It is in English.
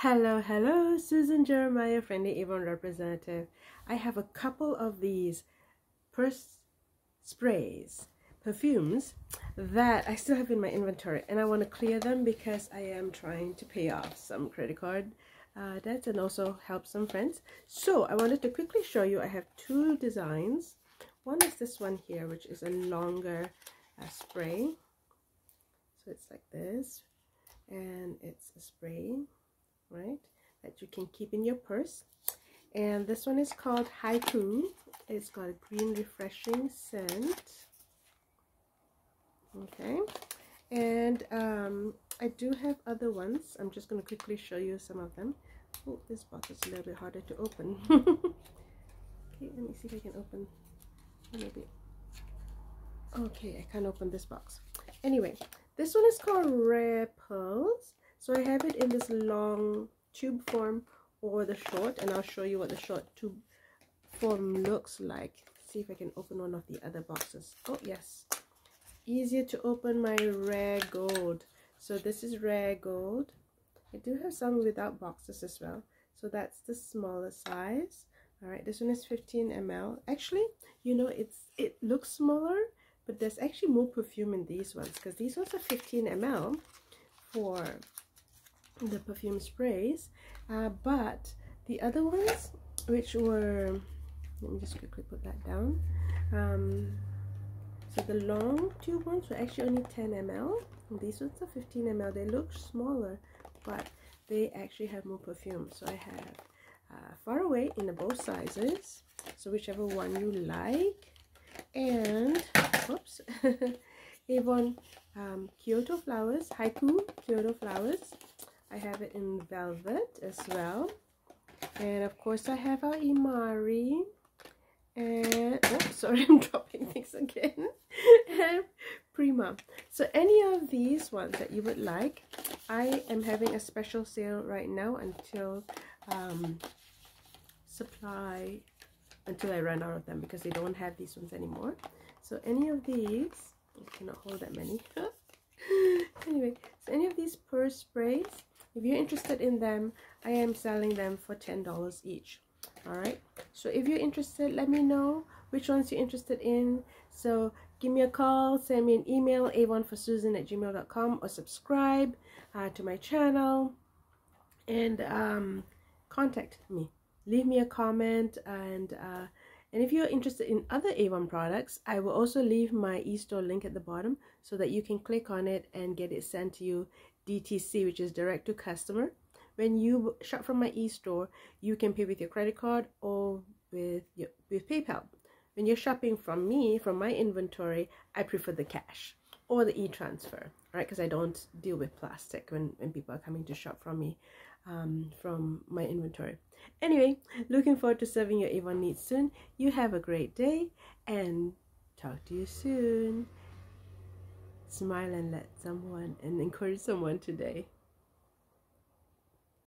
Hello, hello, Susan Jeremiah, Friendly Avon representative. I have a couple of these purse sprays, perfumes that I still have in my inventory and I want to clear them because I am trying to pay off some credit card uh, debts and also help some friends. So I wanted to quickly show you, I have two designs. One is this one here, which is a longer uh, spray. So it's like this and it's a spray right that you can keep in your purse. And this one is called haiku. It's got a green refreshing scent. Okay. And um, I do have other ones. I'm just going to quickly show you some of them. Oh this box is a little bit harder to open. Okay let me see if I can open. Maybe. Okay I can't open this box. Anyway this one is called Rare Pearls. So I have it in this long tube form or the short and I'll show you what the short tube form looks like. See if I can open one of the other boxes. Oh yes, easier to open my rare gold. So this is rare gold. I do have some without boxes as well. So that's the smaller size. All right, this one is 15 ml. Actually, you know, it's it looks smaller, but there's actually more perfume in these ones because these ones are 15 ml for the perfume sprays. Uh, but the other ones which were let me just quickly put that down. Um, so the long tube ones were actually only 10 ml these ones are 15 ml they look smaller but they actually have more perfume. So I have uh, far away in the both sizes. So whichever one you like. And oops Avon um, Kyoto flowers haiku Kyoto flowers I have it in velvet as well and of course I have our Imari and oh sorry I'm dropping things again and Prima so any of these ones that you would like I am having a special sale right now until um, supply until I run out of them because they don't have these ones anymore. So any of these, I cannot hold that many. anyway, so any of these purse sprays, if you're interested in them, I am selling them for $10 each. Alright, so if you're interested, let me know which ones you're interested in. So give me a call, send me an email, avonforsusan at gmail.com or subscribe uh, to my channel and um, contact me leave me a comment and uh, and if you're interested in other Avon products, I will also leave my e-store link at the bottom so that you can click on it and get it sent to you DTC, which is direct to customer. When you shop from my e-store, you can pay with your credit card or with your, with PayPal. When you're shopping from me, from my inventory, I prefer the cash or the e-transfer, right? Because I don't deal with plastic when, when people are coming to shop from me um, from my inventory. Anyway, looking forward to serving your Avon needs soon. You have a great day and talk to you soon. Smile and let someone and encourage someone today.